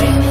screaming